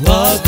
Love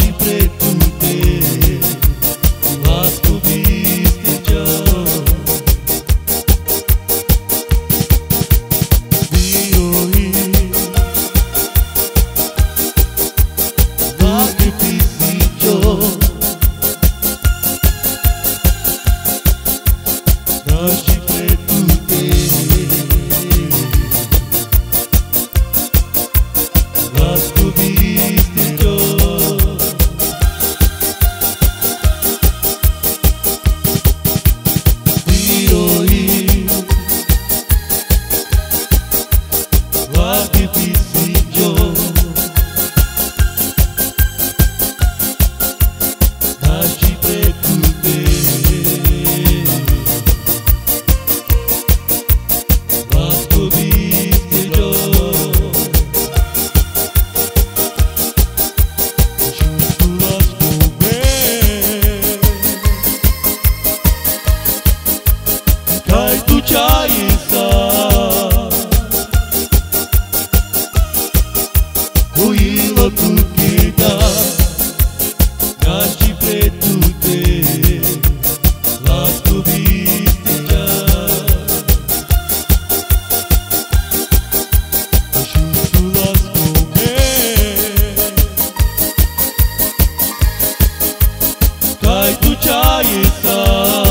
much Puiilor cu cheta Ca și pretute La cubitea Șușul la scume Cai tu ceaie sa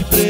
sempre